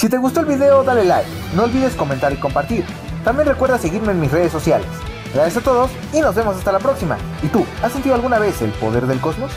Si te gustó el video, dale like, no olvides comentar y compartir. También recuerda seguirme en mis redes sociales. Gracias a todos y nos vemos hasta la próxima. ¿Y tú, has sentido alguna vez el poder del cosmos?